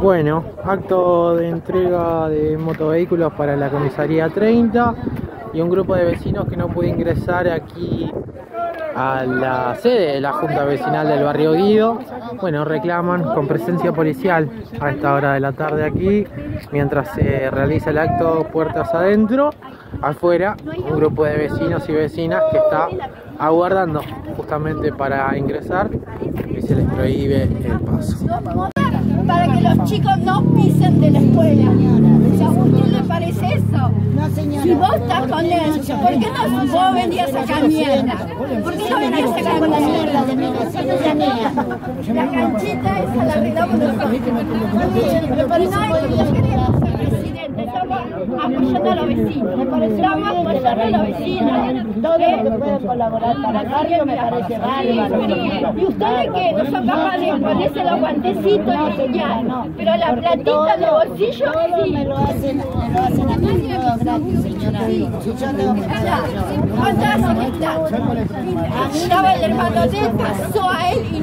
Bueno, acto de entrega de motovehículos para la comisaría 30 y un grupo de vecinos que no puede ingresar aquí a la sede de la Junta Vecinal del Barrio Guido. Bueno, reclaman con presencia policial a esta hora de la tarde aquí, mientras se realiza el acto puertas adentro. Afuera, un grupo de vecinos y vecinas que está aguardando justamente para ingresar y se les prohíbe el paso. Para que los chicos no pisen de la escuela. ¿A usted le parece eso? No, señora. Si vos estás con él, ¿por qué no vos vendías a sacar mierda? ¿Por qué no venías a sacar la mierda de mi y la canchita esa la arreglamos nosotros. Parece no presidente, estamos apoyando a los vecinos. Estamos apoyando a los vecinos. Todo lo que puede colaborar para el barrio me parece bárbaro. ¿Y ustedes que no son capaces de ponerse los guantecitos y enseñar? Pero la platita de bolsillo sí. me lo hacen, me lo hacen a mí todo gratis, señora. Si yo tengo que pagar yo. ¿Cuánto hace que está? Estaba el hermano de él, pasó a él y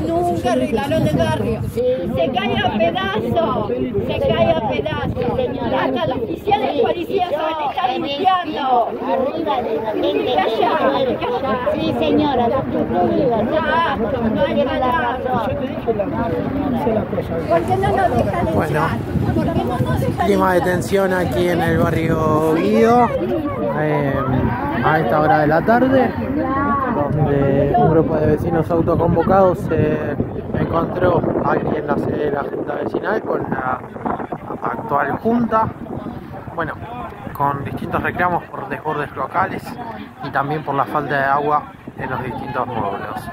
arreglaron el barrio. Se cae a pedazos, se cae a pedazos. Hasta los oficiales de policía saben estar limpiando. Arriba de la gente Calla, calla. Sí, señora, diga. Ya, no hay nada. razón. No, señora. ¿Por qué no nos dejan Bueno. entrar? ¿Por qué no nos dejan Clima de entrar? tensión aquí en el barrio Guido eh, a esta hora de la tarde, donde un grupo de vecinos autoconvocados se encontró aquí en la sede de la Junta Vecinal con la actual Junta, bueno, con distintos reclamos por desbordes locales y también por la falta de agua en los distintos módulos.